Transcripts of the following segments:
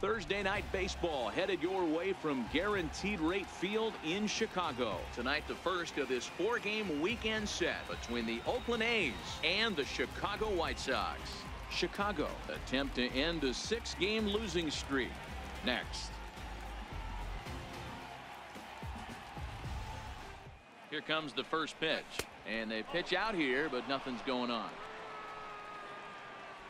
Thursday night baseball headed your way from Guaranteed Rate Field in Chicago. Tonight, the first of this four-game weekend set between the Oakland A's and the Chicago White Sox. Chicago attempt to end a six-game losing streak. Next. Here comes the first pitch. And they pitch out here, but nothing's going on.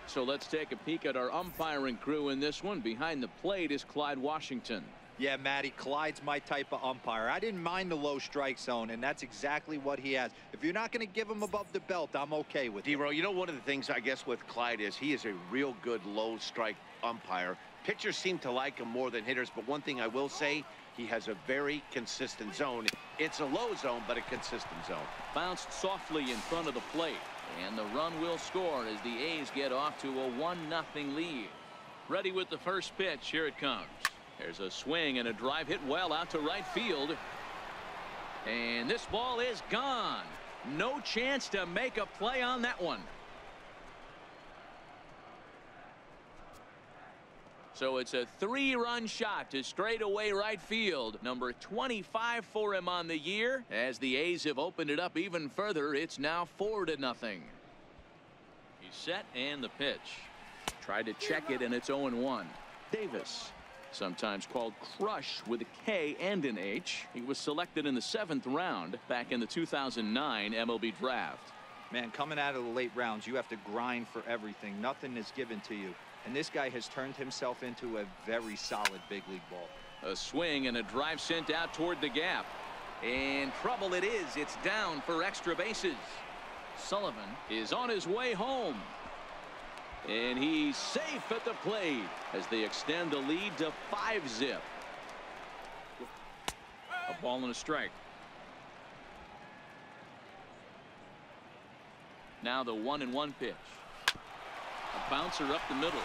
So let's take a peek at our umpiring crew in this one. Behind the plate is Clyde Washington. Yeah, Matty, Clyde's my type of umpire. I didn't mind the low strike zone, and that's exactly what he has. If you're not going to give him above the belt, I'm okay with it. D-Row, you know one of the things I guess with Clyde is he is a real good low strike umpire. Pitchers seem to like him more than hitters, but one thing I will say, he has a very consistent zone. It's a low zone, but a consistent zone. Bounced softly in front of the plate. And the run will score as the A's get off to a 1-0 lead. Ready with the first pitch. Here it comes. There's a swing and a drive hit well out to right field. And this ball is gone. No chance to make a play on that one. So it's a three-run shot to straightaway right field. Number 25 for him on the year. As the A's have opened it up even further, it's now 4 to nothing. He's set and the pitch. Tried to check it and it's 0-1. Davis, sometimes called Crush with a K and an H. He was selected in the seventh round back in the 2009 MLB draft. Man, coming out of the late rounds, you have to grind for everything. Nothing is given to you. And this guy has turned himself into a very solid big league ball. A swing and a drive sent out toward the gap. And trouble it is. It's down for extra bases. Sullivan is on his way home. And he's safe at the plate as they extend the lead to five zip. A ball and a strike. Now the one and one pitch. A bouncer up the middle.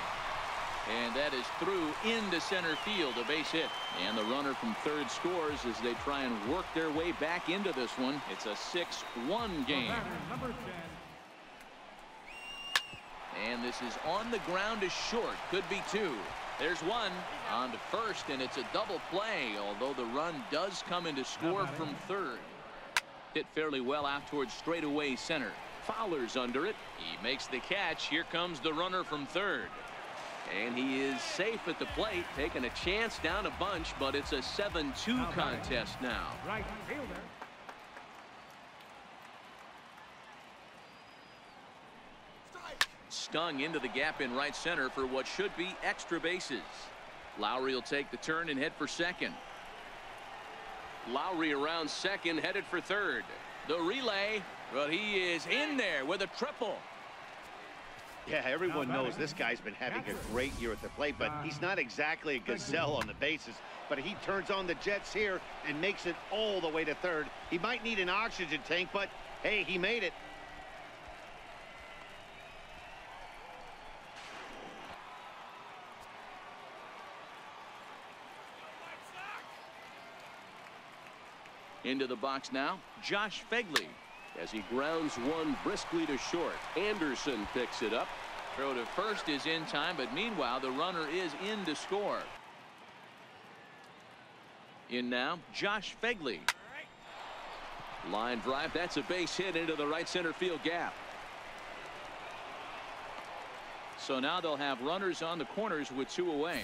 And that is through into center field, a base hit. And the runner from third scores as they try and work their way back into this one. It's a 6-1 game. And this is on the ground is short. Could be two. There's one on to first, and it's a double play, although the run does come into score from third. Hit fairly well out towards straightaway center. Fowler's under it. He makes the catch. Here comes the runner from third. And he is safe at the plate, taking a chance down a bunch, but it's a 7-2 contest now. Right fielder. Stung into the gap in right center for what should be extra bases. Lowry will take the turn and head for second. Lowry around second, headed for third. The relay, but he is in there with a triple. Yeah, everyone knows this guy's been having a great year at the plate, but he's not exactly a gazelle on the bases. But he turns on the Jets here and makes it all the way to third. He might need an oxygen tank, but hey, he made it. Into the box now, Josh Phegley as he grounds one briskly to short. Anderson picks it up. Throw to first is in time, but meanwhile, the runner is in to score. In now, Josh Phegley. Line drive. That's a base hit into the right center field gap. So now they'll have runners on the corners with two away.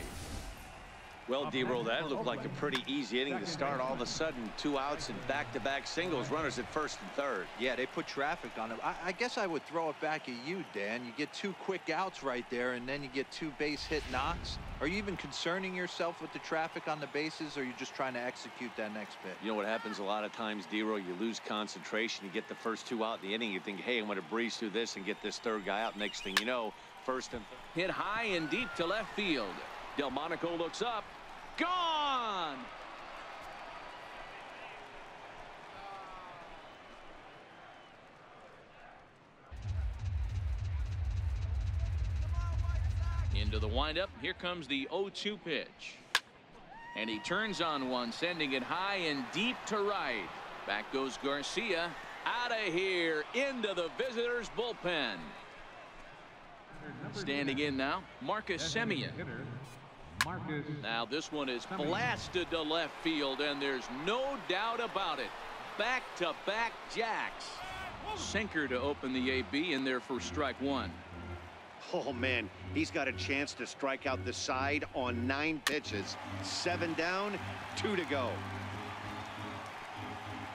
Well, D-Roll, that looked like a pretty easy inning to start. All of a sudden, two outs and back-to-back -back singles, runners at first and third. Yeah, they put traffic on him. I, I, guess I would throw it back at you, Dan. You get two quick outs right there, and then you get two base hit knocks. Are you even concerning yourself with the traffic on the bases, or are you just trying to execute that next pitch? You know what happens a lot of times, D-Roll, you lose concentration. You get the first two out in the inning. You think, hey, I'm going to breeze through this and get this third guy out. Next thing you know, first and third. Hit high and deep to left field. Delmonico looks up gone. Into the windup. Here comes the 0-2 pitch. And he turns on one, sending it high and deep to right. Back goes Garcia. Out of here into the visitors bullpen. Standing in now, Marcus Semien. Marcus. Now this one is blasted to left field, and there's no doubt about it. Back-to-back -back jacks. Sinker to open the AB in there for strike one. Oh, man, he's got a chance to strike out the side on nine pitches. Seven down, two to go.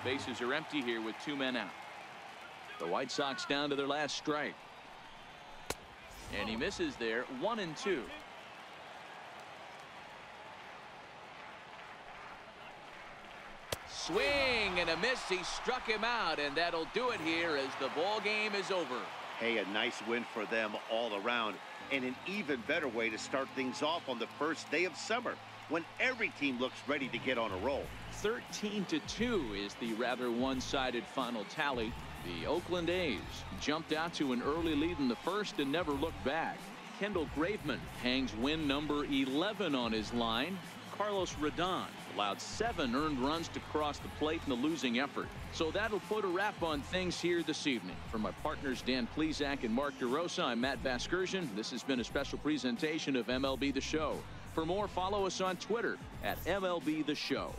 Bases are empty here with two men out. The White Sox down to their last strike. And he misses there, one and two. Swing and a miss. He struck him out, and that'll do it here as the ball game is over. Hey, a nice win for them all around, and an even better way to start things off on the first day of summer when every team looks ready to get on a roll. 13 to 2 is the rather one-sided final tally. The Oakland A's jumped out to an early lead in the first and never looked back. Kendall Graveman hangs win number 11 on his line. Carlos Rodon allowed seven earned runs to cross the plate in the losing effort. So that'll put a wrap on things here this evening. For my partners Dan Plesac and Mark DeRosa, I'm Matt Vasgersian. This has been a special presentation of MLB The Show. For more, follow us on Twitter at MLB The Show.